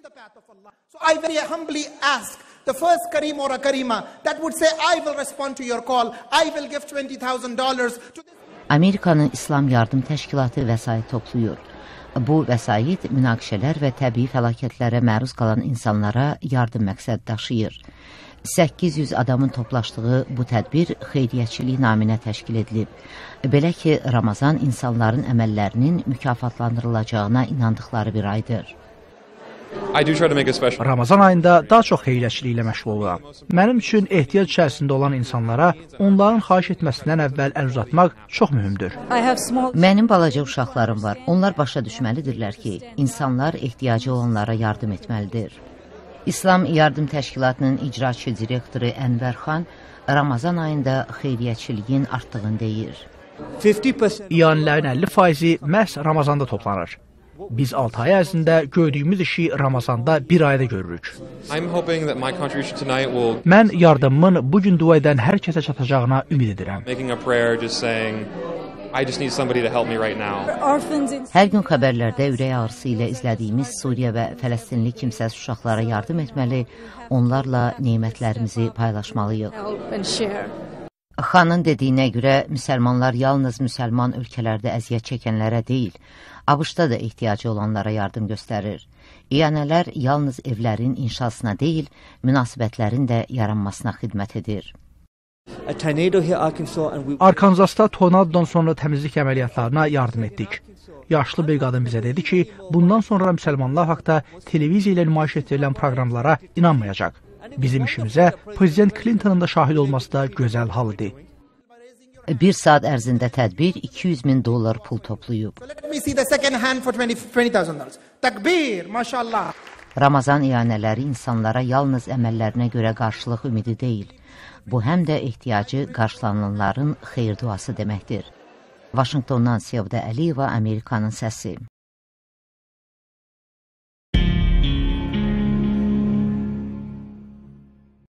in the path of Allah. So I very humbly ask the first Kareem or a Karima that would say, I will respond to your call. I will give $20,000 to this. Amerikanın İslam Yardım Təşkilatı vəsait toplayır. Bu vəsait münaqişələr və təbii fəlakətlərə məruz qalan insanlara yardım məqsəd daşıyır. 800 adamın toplaşdığı bu tədbir xeyriyyəçilik naminə təşkil edilib. Belə ki, Ramazan insanların əməllərinin mükafatlandırılacağına inandıqları bir aydır. I do try to make a special Ramazan ayında daha çox xeyriyyəçiliklə məşğul oluram. Mənim üçün ehtiyac içərisində olan insanlara onların xahiş etməsindən əvvəl əl uzatmaq çox mühümdür. Mənim balaca uşaqlarım var. Onlar başa düşməlidirlər ki, insanlar ehtiyacı olanlara yardım etməlidir. İslam Yardım Təşkilatının icraçı direktoru Ənvər xan Ramazan ayında xeyriyyəçiliyin artdığını deyir. 50% İyanlərin 50%-i məhz Ramazanda toplanır. Biz 6 ay ərzində gördüyümüz işi Ramazanda bir ayda görürük. Mən yardımımın bu gün dua edən hər kəsə çatacağına ümid edirəm. I just need somebody to help me right now. Hər gün xəbərlərdə ürək ağrısı ilə izlədiyimiz Suriya və Fələstinli kimsəsiz uşaqlara yardım etməli, onlarla nemətlərimizi paylaşmalıyıq. Xanın dediyinə görə müsəlmanlar yalnız müsəlman ölkələrdə əziyyət çəkənlərə deyil, ABŞ-da da ehtiyacı olanlara yardım göstərir. İyanələr yalnız evlərin inşasına deyil, münasibətlərin də yaranmasına xidmət edir. Arkanzasda tornadodan sonra təmizlik əməliyyatlarına yardım etdik. Yaşlı bir qadın bizə dedi ki, bundan sonra müsəlmanlar haqqında televiziya ilə nümayiş etdirilən proqramlara inanmayacaq. Bizim işimizə Prezident Clintonun da şahid olması da gözəl hal idi. Bir saat ərzində tədbir 200 min dollar pul toplayıb. So let me see the second hand for $20,000. $20, Takbir, mashallah. Ramazan iyanələri insanlara yalnız əməllərinə görə qarşılıq ümidi deyil, bu həm də ehtiyacı qarşılananların xeyir duası deməkdir. Vaşinqtondan Sevda Əliyeva, Amerikanın səsi.